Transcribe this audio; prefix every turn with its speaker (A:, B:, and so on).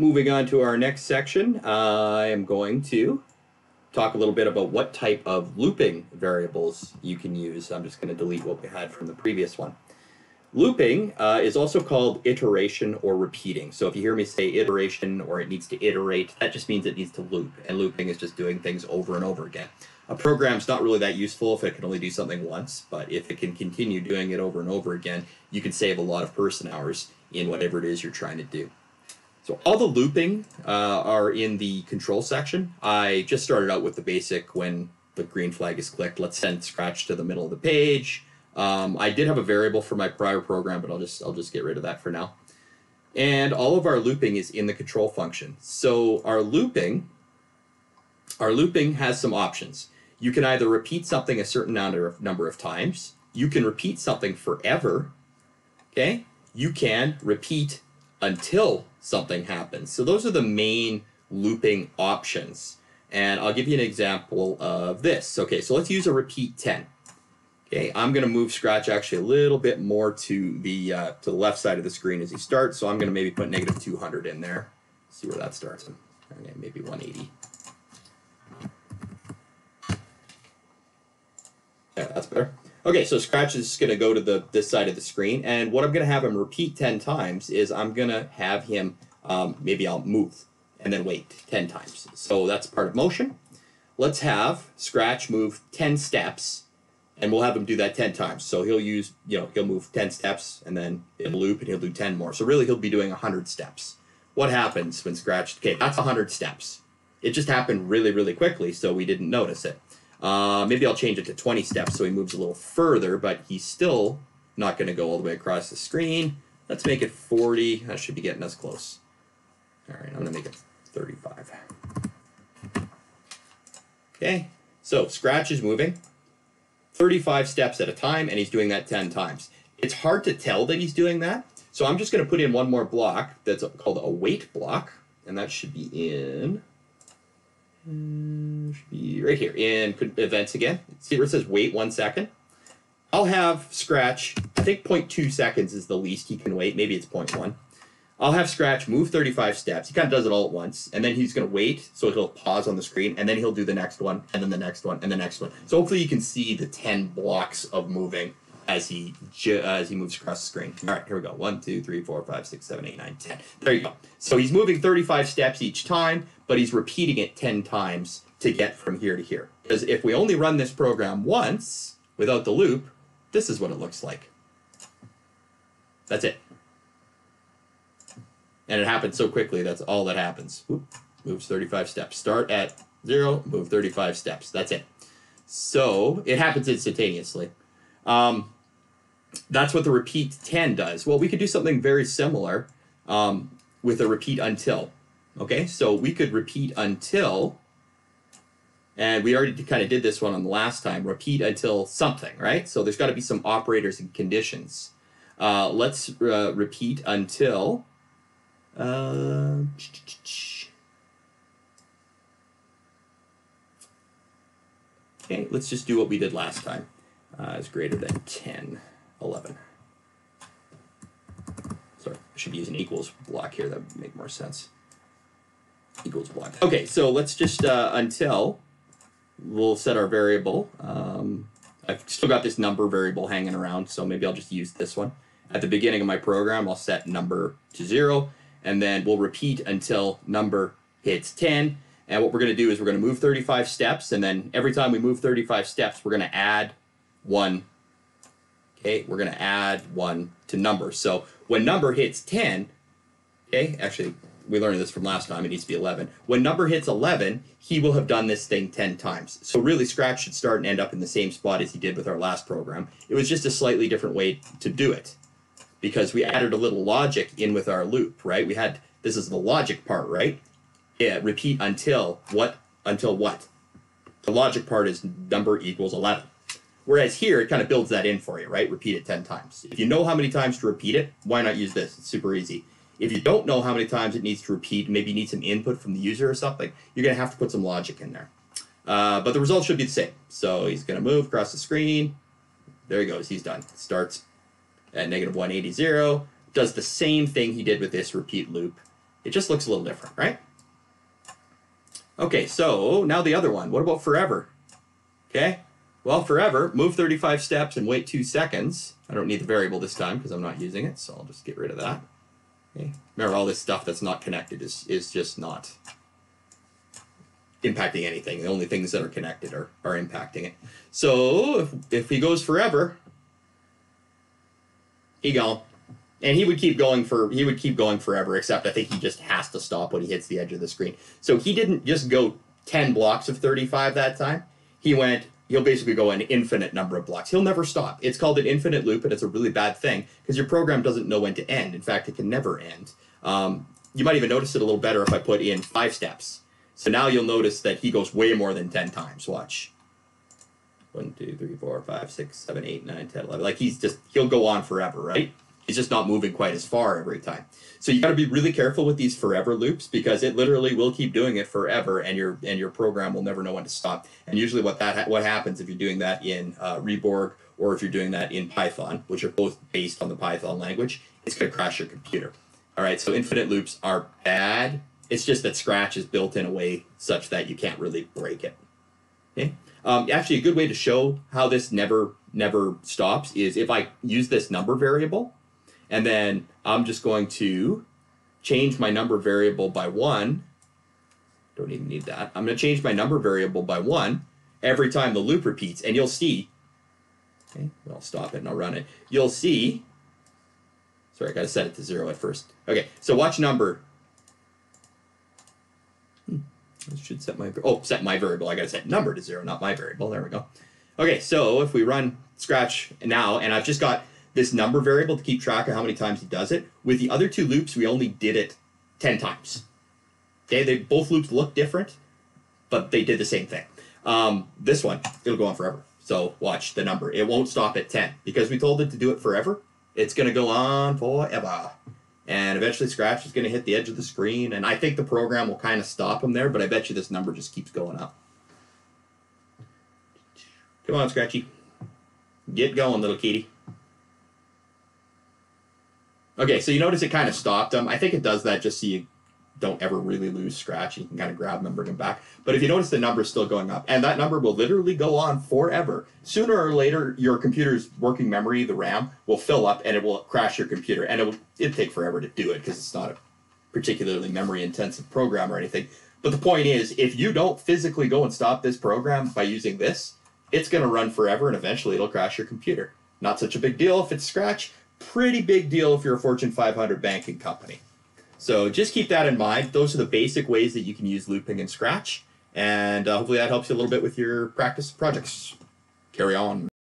A: moving on to our next section, I am going to talk a little bit about what type of looping variables you can use. I'm just going to delete what we had from the previous one. Looping uh, is also called iteration or repeating. So if you hear me say iteration or it needs to iterate, that just means it needs to loop. And looping is just doing things over and over again. A program's not really that useful if it can only do something once, but if it can continue doing it over and over again, you can save a lot of person hours in whatever it is you're trying to do. So all the looping uh, are in the control section. I just started out with the basic when the green flag is clicked, let's send scratch to the middle of the page um, I did have a variable for my prior program, but I'll just I'll just get rid of that for now. And all of our looping is in the control function. So our looping, our looping has some options. You can either repeat something a certain number of, number of times. You can repeat something forever. Okay. You can repeat until something happens. So those are the main looping options. And I'll give you an example of this. Okay, so let's use a repeat 10. Okay, I'm to move Scratch actually a little bit more to the uh, to the left side of the screen as he starts. So I'm to maybe put negative 200 in there. See where that starts. Okay, maybe 180. Yeah, that's better. Okay, so Scratch is going to go to the this side of the screen, and what I'm going to have him repeat 10 times is I'm going to have him, um, maybe I'll move and then wait 10 times. So that's part of motion. Let's have Scratch move 10 steps and we'll have him do that 10 times. So he'll use, you know, he'll move 10 steps and then in loop and he'll do 10 more. So really he'll be doing 100 steps. What happens when Scratch, Okay, that's 100 steps. It just happened really, really quickly, so we didn't notice it. Uh, maybe I'll change it to 20 steps so he moves a little further, but he's still not going to go all the way across the screen. Let's make it 40. That should be getting us close. All right, I'm going to make it 35. Okay, so Scratch is moving. 35 steps at a time, and he's doing that 10 times. It's hard to tell that he's doing that, so I'm just going to put in one more block that's called a wait block, and that should be in. Should be right here in events again. See where it says wait one second? I'll have Scratch, I think 0.2 seconds is the least he can wait. Maybe it's 0.1. I'll have Scratch move 35 steps. He kind of does it all at once, and then he's going to wait, so he'll pause on the screen, and then he'll do the next one, and then the next one, and the next one. So hopefully you can see the 10 blocks of moving as he ju- as he moves across the screen. All right, here we go. One, two, three, four, five, six, seven, eight, nine, ten. There you go. So he's moving 35 steps each time, but he's repeating it 10 times to get from here to here. Because if we only run this program once without the loop, this is what it looks like. That's it and it happens so quickly. That's all that happens. Moves 35 steps. Start at zero, move 35 steps. That's it. So it happens instantaneously. Um, that's what the repeat 10 does. Well, we could do something very similar um, with a repeat until. Okay, so we could repeat until, and we already kind of did this one on the last time, repeat until something, right? So there's got to be some operators and conditions. Uh, let's uh, repeat until uh, okay, let's just do what we did last time. Uh, is greater than 10, 11. Sorry, I should use an equals block here. That would make more sense. Equals block. Okay, so let's just uh, until we'll set our variable. Um, I've still got this number variable hanging around, so maybe I'll just use this one. At the beginning of my program, I'll set number to zero and then we'll repeat until number hits 10. And what we're going to do is we're going to move 35 steps, and then every time we move 35 steps, we're going to add one. Okay, we're going to add one to number. So when number hits 10, okay, actually, we learned this from last time, it needs to be 11. When number hits 11, he will have done this thing 10 times. So really, Scratch should start and end up in the same spot as he did with our last program. It was just a slightly different way to do it because we added a little logic in with our loop, right? We had this is the logic part, right? Yeah, repeat until what until what? The logic part is number equals 11. Whereas here, it kind of builds that in for you, right? Repeat it 10 times. If you know how many times to repeat it, why not use this? It's super easy. If you don't know how many times it needs to repeat, maybe you need some input from the user or something, you're going to have to put some logic in there. Uh, but the result should be the same. So he's going to move across the screen. There he goes. He's done. Starts at negative 180, 0, does the same thing he did with this repeat loop, It just looks a little different, right? Okay, so now the other one. What about forever? Okay, well, forever, move 35 steps and wait two seconds. I don't need the variable this time because I'm not using it, so I'll just get rid of that. Okay. Remember, all this stuff that's not connected is, is just not impacting anything. The only things that are connected are, are impacting it. So if, if he goes forever, he gone. And he would keep going for he would keep going forever, except I think he just has to stop when he hits the edge of the screen. So he didn't just go 10 blocks of 35 that time. He went he'll basically go an infinite number of blocks. He'll never stop. It's called an infinite loop, and it's a really bad thing because your program doesn't know when to end. In fact, it can never end. Um, you might even notice it a little better if I put in five steps. So now you'll notice that he goes way more than 10 times. Watch. 1, 2, 3, 4, 5, 6, 7, 8, 9, 10, 11. Like he's just, he'll go on forever, right? He's just not moving quite as far every time. So you got to be really careful with these forever loops because it literally will keep doing it forever, and your and your program will never know when to stop. And usually, what that what happens if you're doing that in uh, Reeborg or if you're doing that in Python, which are both based on the Python language, it's going to crash your computer. All right, so infinite loops are bad. It's just that Scratch is built in a way such that you can't really break it. Okay. Um, actually, a good way to show how this never never stops is if I use this number variable and then I'm just going to change my number variable by one. Don't even need that. I'm going to change my number variable by one every time the loop repeats. And you'll see, okay, I'll stop it and I'll run it. You'll see, sorry, I got to set it to zero at first. Okay, so watch number. Hmm, I should set my, oh, set my variable. I got to set number to zero, not my variable. There we go. Okay, so if we run Scratch now, and I've just got this number variable to keep track of how many times he does it. With the other two loops, we only did it 10 times. Okay, they both loops look different, but they did the same thing. Um, this one, it'll go on forever. So watch the number. It won't stop at 10 because we told it to do it forever. It's going to go on forever. And eventually Scratch is going to hit the edge of the screen. And I think the program will kind of stop him there, but I bet you this number just keeps going up. Come on, Scratchy. Get going, little kitty. Okay, so you notice it kind of stopped them. I think it does that just so you don't ever really lose scratch. You can kind of grab them and bring them back. But if you notice the number is still going up, and that number will literally go on forever. Sooner or later, your computer's working memory, the RAM, will fill up and it will crash your computer. And it will it'll take forever to do it because it's not a particularly memory intensive program or anything. But the point is, if you don't physically go and stop this program by using this, it's going to run forever and eventually it'll crash your computer. Not such a big deal if it's scratch, pretty big deal if you're a Fortune 500 banking company. So just keep that in mind. Those are the basic ways that you can use looping and Scratch. And uh, hopefully that helps you a little bit with your practice projects. Carry on.